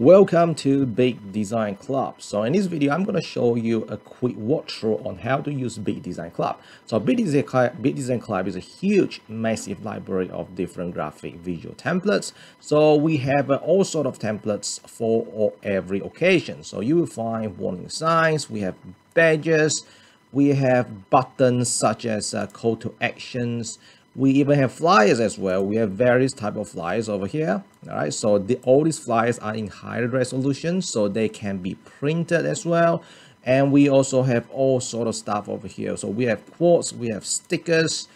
Welcome to Big Design Club. So in this video, I'm going to show you a quick walkthrough on how to use Big Design Club. So Big Design Club, Big Design Club is a huge, massive library of different graphic visual templates. So we have uh, all sort of templates for every occasion. So you will find warning signs, we have badges, we have buttons such as uh, call to actions, we even have flyers as well. We have various type of flyers over here. All right so the, all these flyers are in high resolution so they can be printed as well. And we also have all sort of stuff over here. So we have quotes we have stickers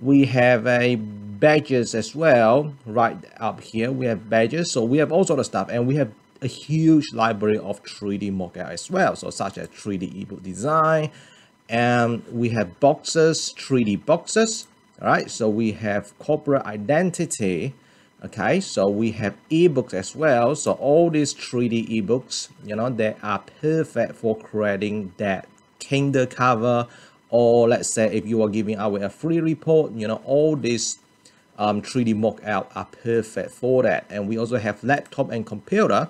we have a badges as well right up here. We have badges so we have all sort of stuff. And we have a huge library of 3d mockup as well so such as 3d ebook design. And we have boxes 3d boxes all right so we have corporate identity okay? So we have ebooks as well. So all these 3d ebooks you know they are perfect for creating that kindle cover. Or let's say if you are giving away a free report you know all these um, 3d mock-out are perfect for that. And we also have laptop and computer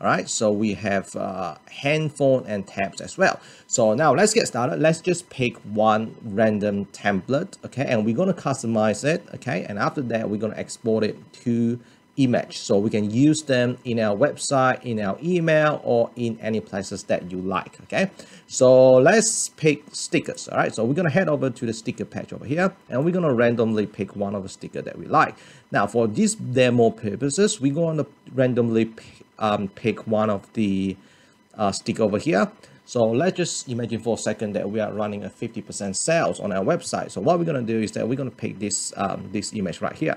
all right so we have uh, handphone and tabs as well. So now let's get started. Let's just pick one random template okay? And we're going to customize it okay? And after that we're going to export it to image. So we can use them in our website in our email or in any places that you like okay? So let's pick stickers all right so we're going to head over to the sticker patch over here and we're going to randomly pick one of the sticker that we like. Now for this demo purposes we're to randomly pick um, pick one of the uh, stick over here. So let's just imagine for a second that we are running a 50% sales on our website. So what we're going to do is that we're going to pick this, um, this image right here.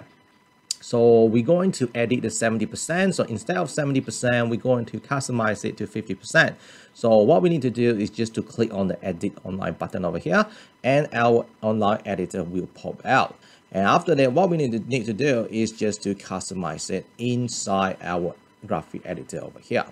So we're going to edit the 70%. So instead of 70%, we're going to customize it to 50%. So what we need to do is just to click on the edit online button over here and our online editor will pop out. And after that, what we need to, need to do is just to customize it inside our graphic editor over here.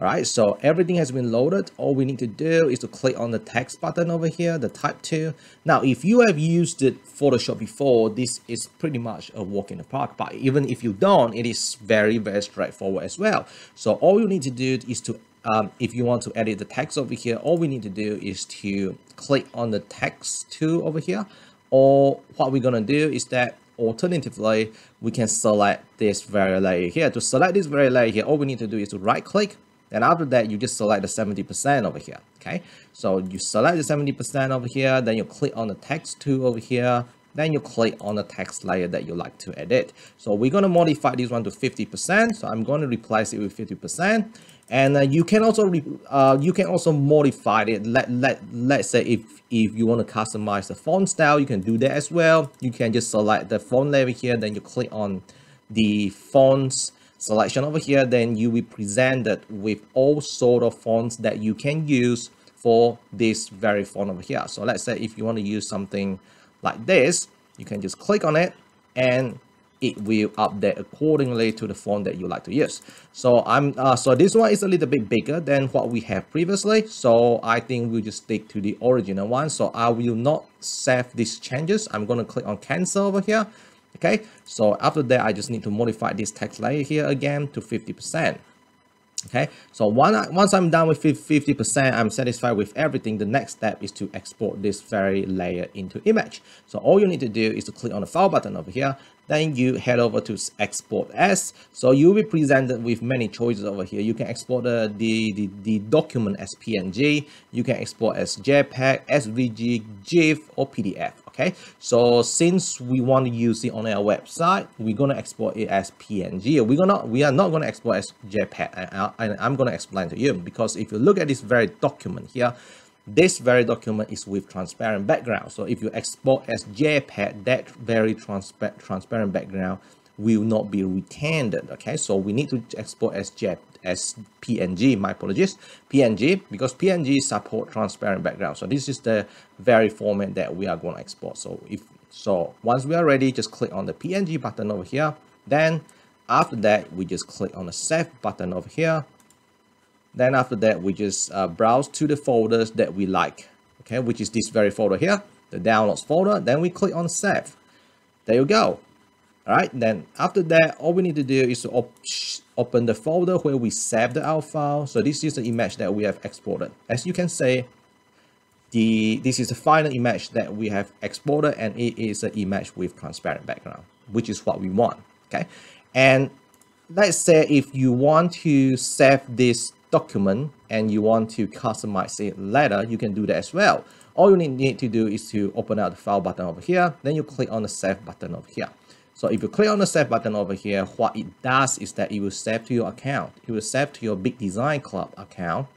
All right, so everything has been loaded. All we need to do is to click on the text button over here, the type 2. Now, if you have used Photoshop before, this is pretty much a walk in the park. But even if you don't, it is very, very straightforward as well. So all you need to do is to, um, if you want to edit the text over here, all we need to do is to click on the text tool over here. Or what we're going to do is that Alternatively, we can select this very layer here. To select this very layer here, all we need to do is to right click. And after that, you just select the 70% over here. Okay, so you select the 70% over here, then you click on the text tool over here, then you click on the text layer that you like to edit. So we're going to modify this one to 50%. So I'm going to replace it with 50%. And uh, you can also uh, you can also modify it. Let let let's say if if you want to customize the font style, you can do that as well. You can just select the font layer here, then you click on the fonts selection over here. Then you will be presented with all sort of fonts that you can use for this very font over here. So let's say if you want to use something like this, you can just click on it and it will update accordingly to the font that you like to use. So I'm uh, so this one is a little bit bigger than what we have previously. So I think we'll just stick to the original one. So I will not save these changes. I'm going to click on cancel over here. Okay, so after that, I just need to modify this text layer here again to 50% okay? So once i'm done with 50 percent i'm satisfied with everything the next step is to export this very layer into image. So all you need to do is to click on the file button over here. Then you head over to export as. So you'll be presented with many choices over here. You can export the the the, the document as png you can export as jpeg svg gif or pdf okay? So since we want to use it on our website we're going to export it as png we're gonna we are not going to export as jpeg and i'm going to explain to you because if you look at this very document here this very document is with transparent background. So if you export as jpeg that very transpa transparent background will not be retained okay? So we need to export as JPEG as PNG my apologies. PNG because PNG support transparent background. So this is the very format that we are going to export. So if so once we are ready just click on the PNG button over here. Then after that we just click on the save button over here. Then after that we just uh, browse to the folders that we like okay which is this very folder here the downloads folder. Then we click on save. There you go All right, then after that, all we need to do is to op open the folder where we save the our file. So this is the image that we have exported. As you can see, the this is the final image that we have exported and it is an image with transparent background, which is what we want, okay? And let's say if you want to save this document and you want to customize it later, you can do that as well. All you need to do is to open up the file button over here, then you click on the save button over here. So if you click on the save button over here, what it does is that it will save to your account. It will save to your Big Design Club account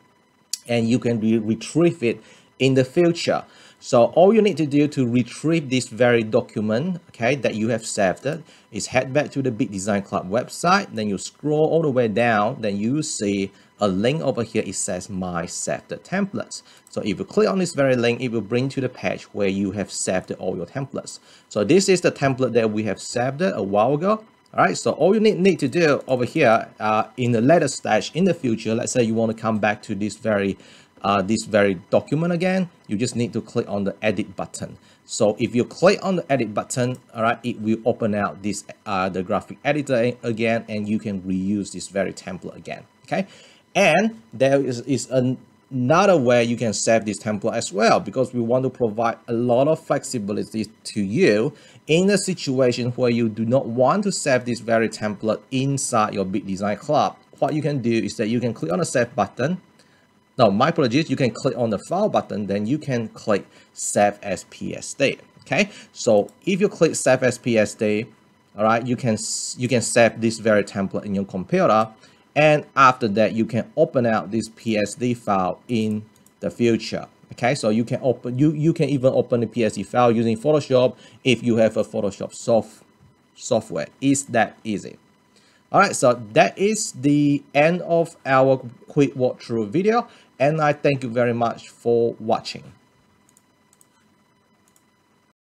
and you can re retrieve it in the future. So all you need to do to retrieve this very document, okay, that you have saved it, is head back to the Big Design Club website. Then you scroll all the way down, then you see a link over here. It says My Saved Templates. So if you click on this very link, it will bring to the page where you have saved all your templates. So this is the template that we have saved a while ago. All right, so all you need, need to do over here uh, in the later stage in the future, let's say you want to come back to this very uh, this very document again, you just need to click on the edit button. So if you click on the edit button, all right, it will open out this uh, the graphic editor again, and you can reuse this very template again. Okay, and there is, is another way you can save this template as well, because we want to provide a lot of flexibility to you in a situation where you do not want to save this very template inside your Big Design Club. What you can do is that you can click on the save button now, my apologies, you can click on the file button, then you can click save as PSD. Okay, so if you click save as PSD, all right, you can you can save this very template in your computer, and after that, you can open out this PSD file in the future. Okay, so you can open you you can even open the PSD file using Photoshop if you have a Photoshop soft software. Is that easy? All right, so that is the end of our quick walkthrough video and I thank you very much for watching.